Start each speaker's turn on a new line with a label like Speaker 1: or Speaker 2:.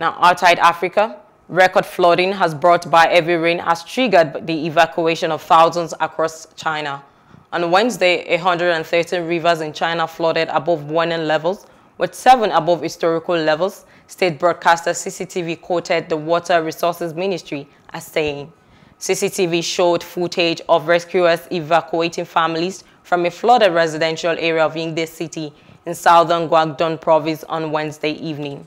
Speaker 1: Now, outside Africa, record flooding has brought by heavy rain has triggered the evacuation of thousands across China. On Wednesday, 113 rivers in China flooded above warning levels, with seven above historical levels, state broadcaster CCTV quoted the Water Resources Ministry as saying. CCTV showed footage of rescuers evacuating families from a flooded residential area of Yingde City in southern Guangdong province on Wednesday evening.